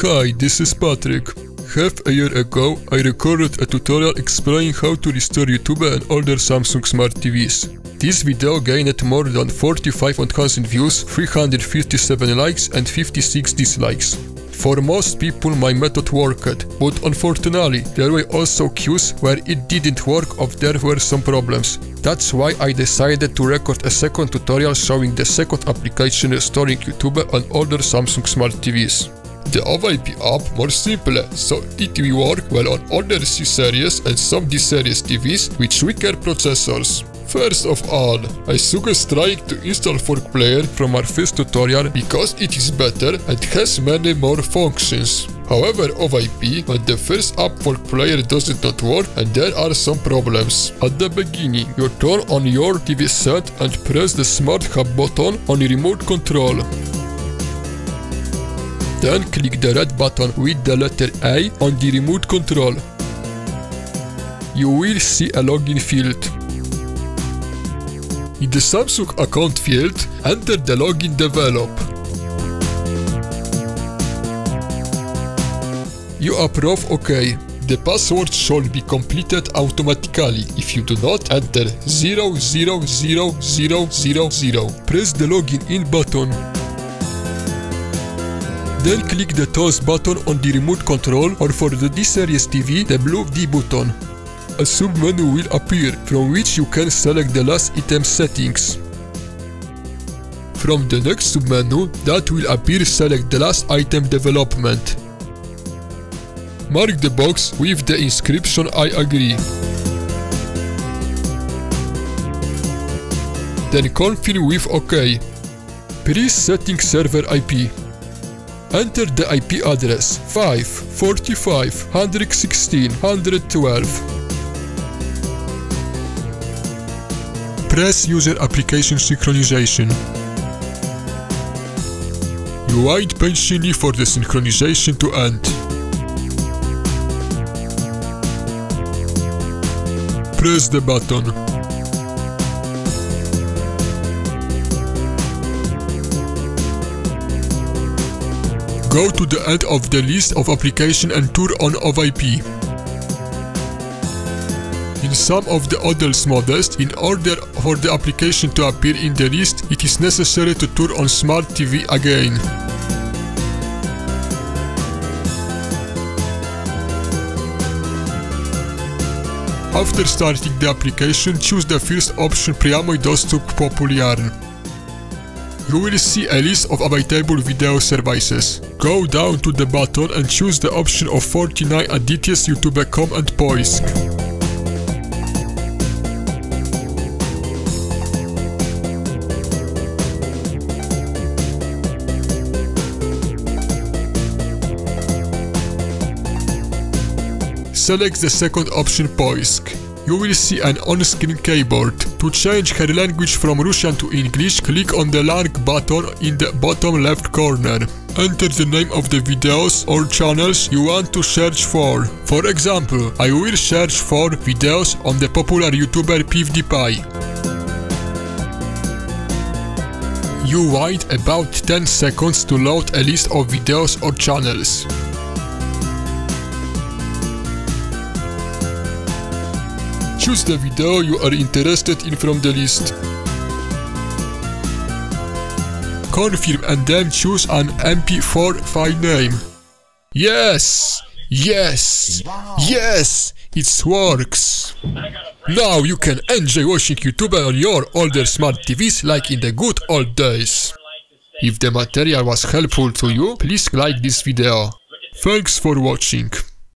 Hi, this is Patryk. Half a year ago, I recorded a tutorial explaining how to restore YouTube and older Samsung Smart TVs. This video gained more than 45,000 views, 357 likes and 56 dislikes. For most people my method worked, but unfortunately there were also cues where it didn't work or there were some problems. That's why I decided to record a second tutorial showing the second application restoring YouTube on older Samsung Smart TVs. The OVP app more simple, so it will work well on older C-series and some D-series TVs with weaker processors. First of all, I suggest trying to install ForkPlayer from our first tutorial because it is better and has many more functions. However, OVP, when the first app ForkPlayer does not work and there are some problems. At the beginning, you turn on your TV set and press the Smart Hub button on remote control. Then click the red button with the letter A on the remote control. You will see a login field. In the Samsung account field, enter the login develop. You approve OK. The password should be completed automatically. If you do not, enter 000000. Press the login in button. Then click the Tools button on the remote control or for the D-Series TV, the blue D button a submenu will appear from which you can select the last item settings. From the next submenu that will appear select the last item development. Mark the box with the inscription I agree. Then confirm with OK. Please setting server IP. Enter the IP address 5 45 116 112. Press User Application Synchronization. You wait patiently for the synchronization to end. Press the button. Go to the end of the list of application and tour on OVP. In some of the other models, in order for the application to appear in the list, it is necessary to tour on Smart TV again. After starting the application, choose the first option Priamo i dostup popularny. You will see a list of available video services. Go down to the button and choose the option of 49 Aditya's YouTube.com and Poisk. Select the second option Poisk. You will see an on-screen keyboard. To change her language from Russian to English, click on the lang button in the bottom left corner. Enter the name of the videos or channels you want to search for. For example, I will search for videos on the popular YouTuber PewDiePie. You wait about 10 seconds to load a list of videos or channels. Choose the video you are interested in from the list. Confirm and then choose an MP4 file name. Yes! Yes! Yes! It works! Now you can enjoy watching YouTube on your older smart TVs like in the good old days. If the material was helpful to you, please like this video. Thanks for watching.